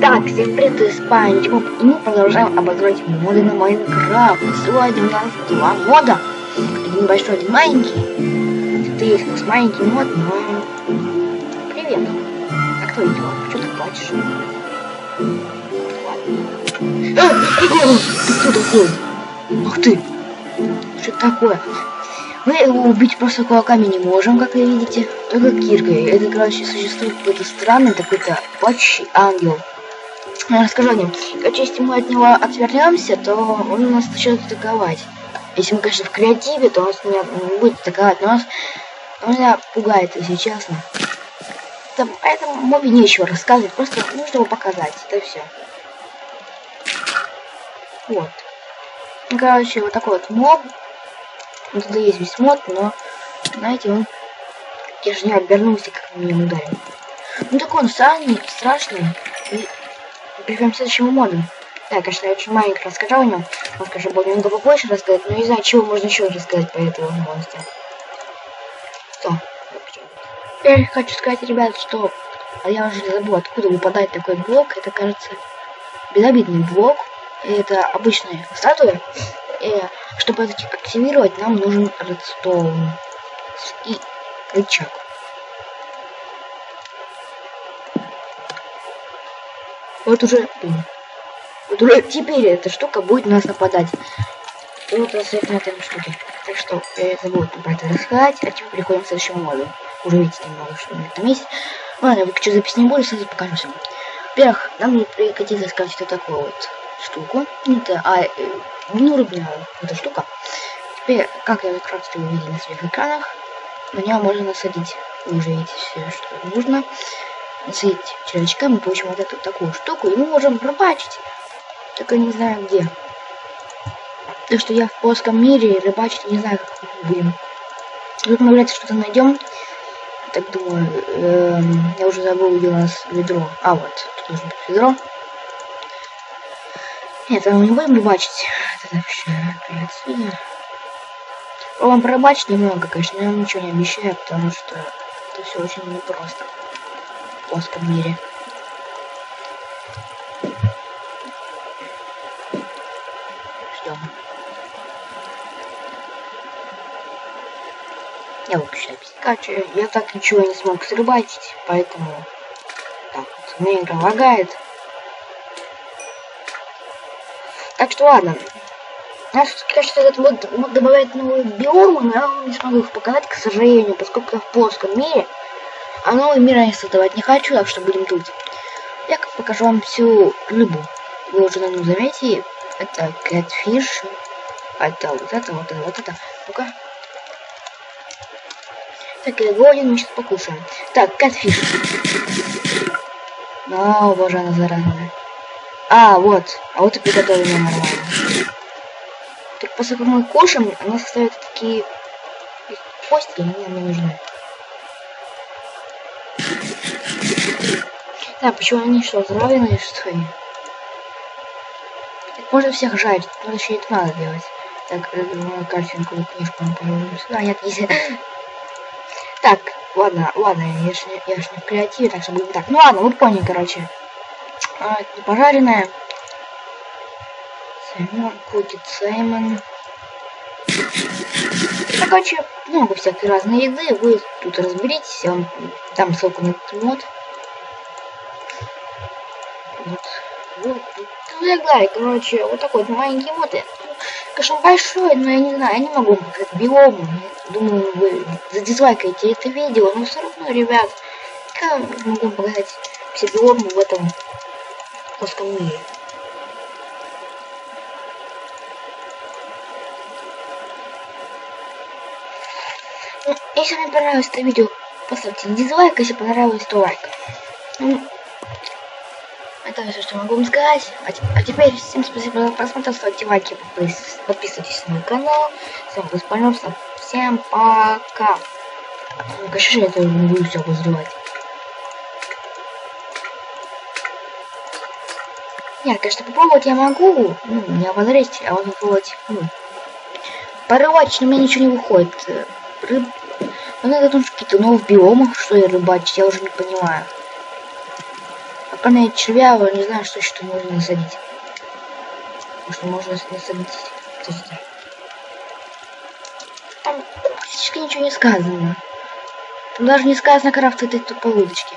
Так, всем привет, это Спанч Боб, и мы продолжаем обозревать моды на Майнкрафт. Сегодня у нас два мода. Один большой, один маленький. Это есть у нас маленький мод, но... Привет. Как твои дела? Что ты плачешь? А, ты кто такой? Ух ты! Что такое? Мы его убить просто кулаками не можем, как вы видите, только киркой. Это, короче, существует какой-то странный, такой-то плачущий ангел. Я расскажу о нем. Короче, если мы от него отвернемся, то он нас начнет атаковать. Если мы, конечно, в креативе, то он нас не будет атаковать, но нас, он меня пугает, если честно. Это, поэтому мобе нечего рассказывать, просто нужно его показать, это все. Вот. Короче, вот такой вот моб. Ну, туда есть весь мод, но, знаете, он, я же не обернулся, как меня ударил. Ну, такой он странный, страшный. И перейдем к следующему моду. Да, конечно, я очень маленько расскажу о нем. Он, конечно, будет немного побольше рассказать, но не знаю, чего можно еще рассказать по этому монстру. Что? Я хочу сказать, ребят, что а я уже забыл, откуда выпадает такой блок. Это, кажется, безобидный блок. Это обычная статуя. И, чтобы это активировать, нам нужен редстоун и рычаг. Вот уже, вот уже теперь эта штука будет нас нападать. И вот рассвет на этой штуке. Так что я забыл про это рассказать, а теперь переходим к следующему моду. Уже видите немного, что на этом есть. Ладно, выключу запись не буду, сразу покажу все. Во-первых, нам не пригодится сказать вот такую вот штуку. Это, а, э, не уровня эта штука. Теперь, как я раз вы видели на своих экранах, на него можно насадить. Вы уже видите все, что нужно насадить червячка, мы получим вот эту такую штуку, и мы можем рыбачить. Только не знаю где. Так что я в плоском мире рыбачить не знаю, как мы будем. Тут мы вряд ли что-то найдем. Так думаю, эм, я уже забыл, где у нас ведро. А, вот, тут должно быть ведро. Нет, мы не будем рыбачить. Это вообще отсюда. Попробуем порыбачить немного, конечно, я вам ничего не обещаю, потому что это все очень непросто в плоском мире. Ждем. Я выключу запись. Короче, я так ничего не смог срыбатить, поэтому так вот, мне игра лагает. Так что ладно. Я конечно, этот мод, мод добавляет новые биомы, но я не смогу их показать, к сожалению, поскольку я в плоском мире. А новый мир я создавать не хочу, так что будем тут. Я покажу вам всю рыбу. Вы уже, наверное, заметили, это catfish. Это вот это, вот это, вот это. Ну-ка. Так, я голоден, мы сейчас покушаем. Так, catfish. О, боже, она заразная. А, вот. А вот и приготовлено нормально. Так, поскольку мы кушаем, она составит такие кости, они нам не нужны. Да, почему они что, здравые, что ли? Так можно всех жарить, но еще это надо делать. Так, мою картинку, книжку мы положим сюда. Нет, если... Так, ладно, ладно, я ж, не, я ж не в креативе, так что будем так. Ну ладно, вы поняли, короче. А, это пожаренная. Саймон, Кукит Саймон. Ну, короче, много всякой разной еды. Вы тут разберитесь, я вам дам ссылку на этот мод. Вот. Вот. Ну, я говорю, короче, вот такой вот маленький мод. Конечно, большой, но я не знаю, я не могу показать биом. Думаю, вы задизлайкаете это видео, но все равно, ребят, я могу показать все биомы в этом плоском мире. Ну, если вам понравилось это видео, поставьте дизлайк, если понравилось, то лайк. Ну, это все, что могу вам сказать. А, а теперь всем спасибо за просмотр, ставьте лайки, подписывайтесь на мой канал. С вами был Спанёвство. Всем пока. Ну, конечно, я тоже не буду все обозревать. Нет, конечно, попробовать я могу, ну, не обозреть, а вот попробовать, ну, порывать, но у меня ничего не выходит. Рыб... Ну, надо тут какие-то новые биомы, что я рыбачить, я уже не понимаю. А понять червя, я не знаю, что еще можно насадить. Может, можно насадить. Там практически ничего не сказано. Там даже не сказано крафт этой тупой удочки.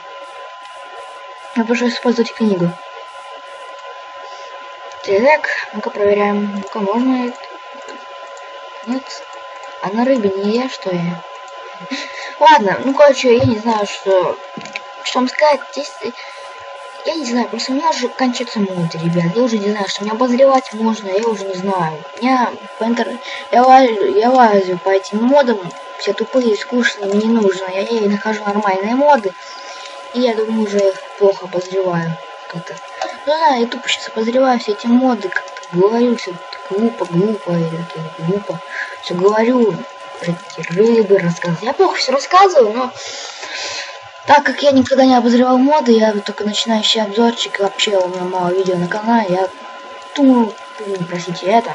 Я прошу использовать книгу. Так, ну-ка проверяем. Ну-ка, можно? Нет. А на рыбе не я, что я? Ладно, ну короче, я не знаю, что... Что вам сказать, здесь... Я не знаю, просто у меня уже кончится моды, ребят. Я уже не знаю, что мне обозревать можно, я уже не знаю. Я по интер... я, лазю, я лазю по этим модам, все тупые, скучные, мне не нужно. Я, я нахожу нормальные моды, и я думаю, уже их плохо обозреваю. Как-то. Да, я тупо сейчас обозреваю все эти моды, как-то говорю все глупо, глупо, или глупо. Все говорю, эти рыбы рассказываю. Я плохо все рассказываю, но так как я никогда не обозревал моды, я только начинающий обзорчик, и вообще у меня мало видео на канале, я думаю, блин, простите это.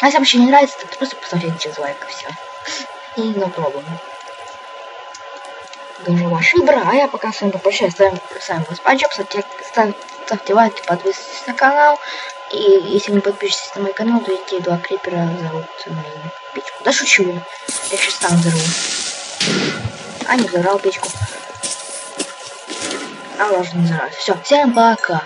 А если вообще не нравится, то просто поставьте через лайк и все. И no problem. Даже ваша выбор, а я пока с вами попрощаюсь. С вами, с вами был Спанчоп, ставьте, ставьте лайки, подписывайтесь на канал. И если не подпишетесь на мой канал, то эти два крипера зовут мою печку. Да шучу я. Я сейчас сам взорву. А, не взорвал печку. А, ладно, не взорвал. Все, всем пока.